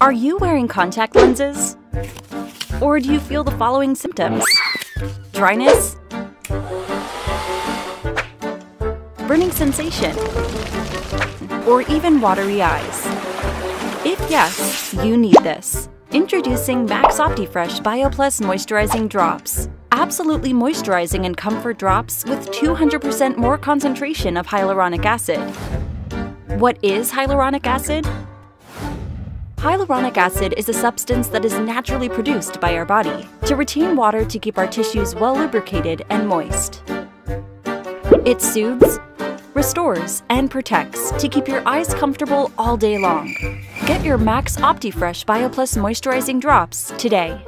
Are you wearing contact lenses? Or do you feel the following symptoms? Dryness? Burning sensation? Or even watery eyes? If yes, you need this. Introducing Max OptiFresh BioPlus Moisturizing Drops. Absolutely moisturizing and comfort drops with 200% more concentration of hyaluronic acid. What is hyaluronic acid? Hyaluronic acid is a substance that is naturally produced by our body to retain water to keep our tissues well lubricated and moist. It soothes, restores, and protects to keep your eyes comfortable all day long. Get your Max OptiFresh BioPlus Moisturizing Drops today.